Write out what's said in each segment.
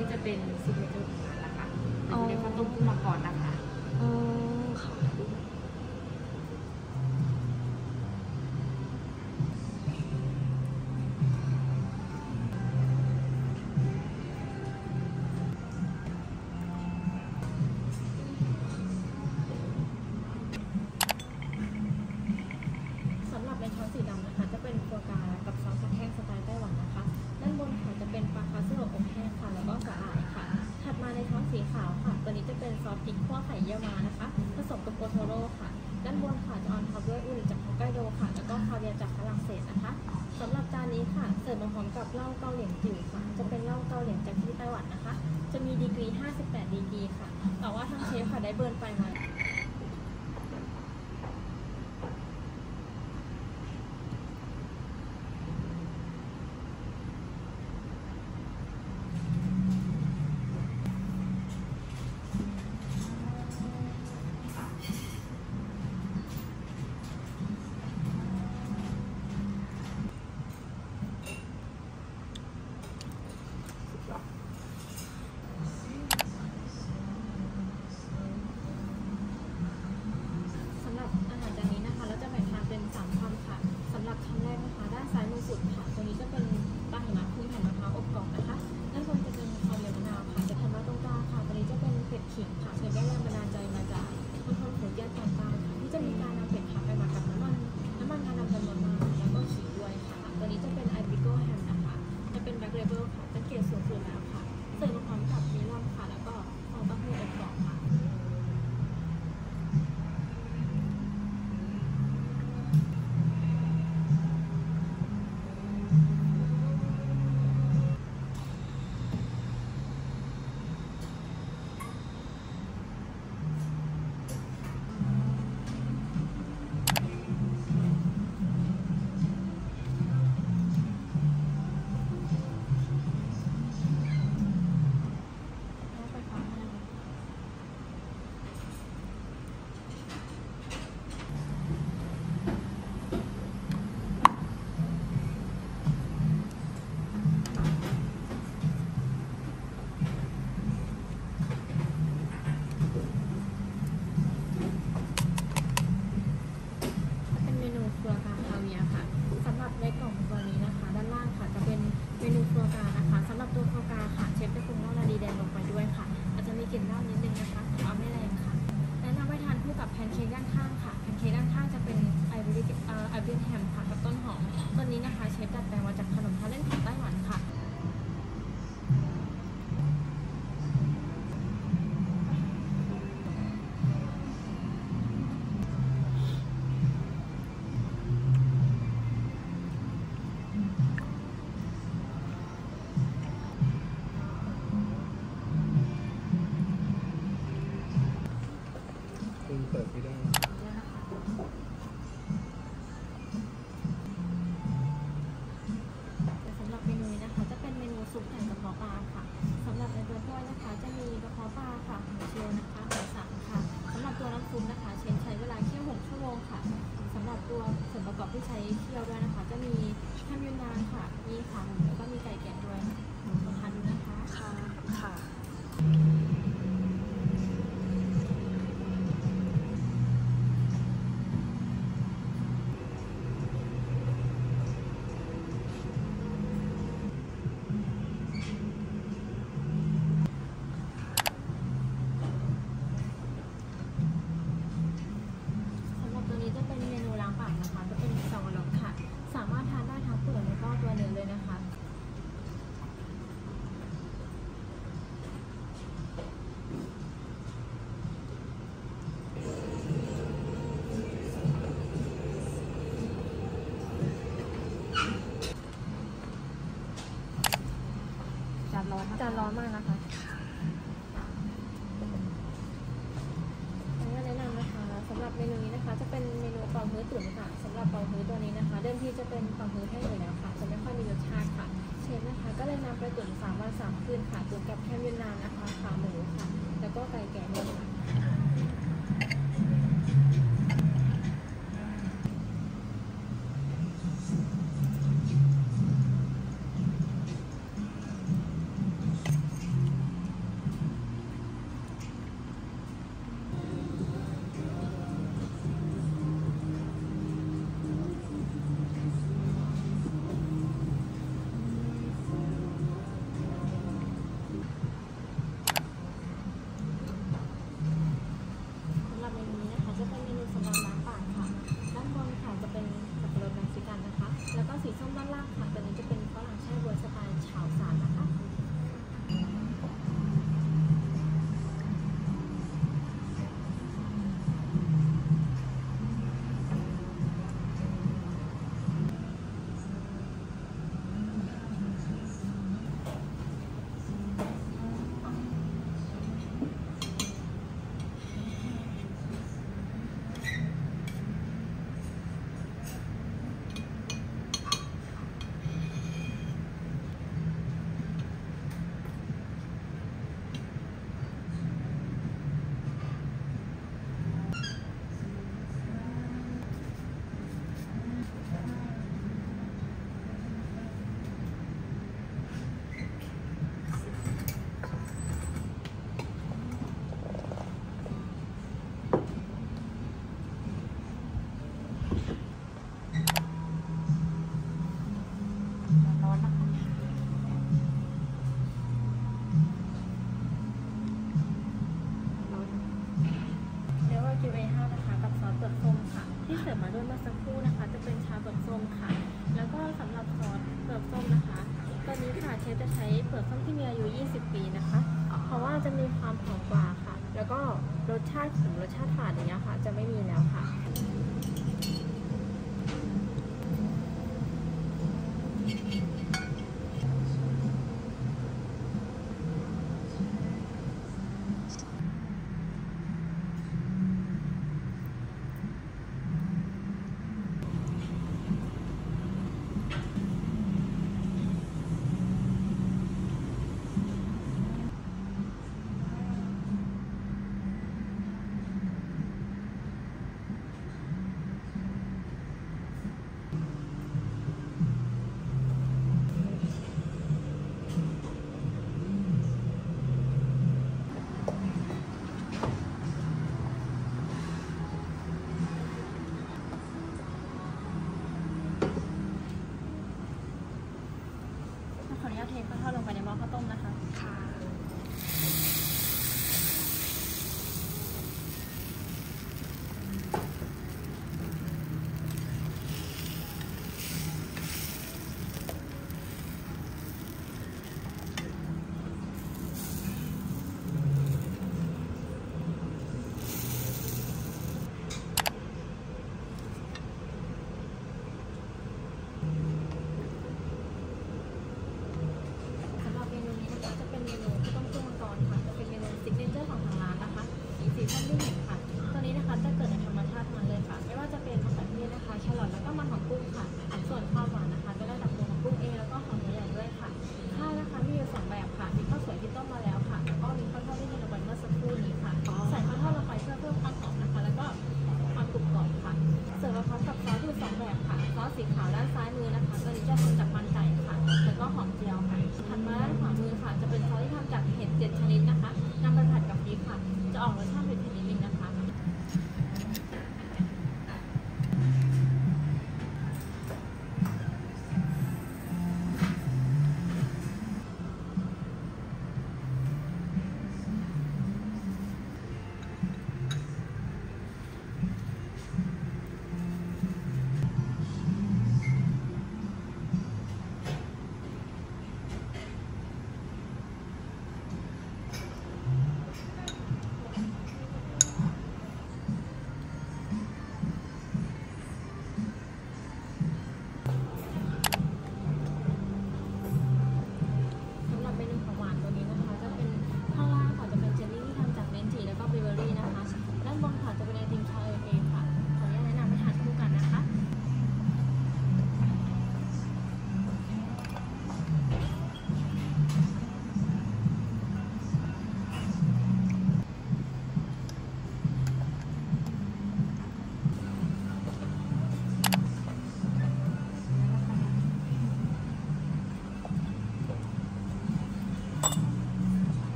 ี้จะเป็นซิกเนเจอร์ของร้านละค่ะจะเป็นข้าวต้มกุ้งมังกรนะคะ อ๋อค่ะ จะมีดีกรี 58 ดีกรีค่ะ แต่ว่าทางเชฟค่ะได้เบิร์นไปมา ร้อนมากจะนร้อนมากนะคะแนะนำนะคะสำหรับเมนูนี้นะคะ จะเป็นเมนูเปาฮื้อตุ๋นค่ะสำหรับเปาฮื้อตัวนี้นะคะ เดิมทีจะเป็นเปาฮื้อแห้งอยู่แล้วค่ะ จะไม่ค่อยมีรสชาติค่ะ เชฟนะคะ ก็เลยนำไปตุ๋นสามวันสามคืนค่ะตุ๋นกับแคมเปญนนานนะคะขาหมูค่ะ แล้วก็ไก่แก่เนี่ยค่ะ เชฟจะใช้เปลือกส้มที่มีอายุ 20 ปีนะคะ เพราะว่าจะมีความหอมกว่าค่ะ แล้วก็รสชาติถึงรสชาติฝาดอย่างเงี้ยค่ะ จะไม่มีแล้วค่ะ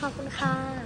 ขอบคุณค่ะ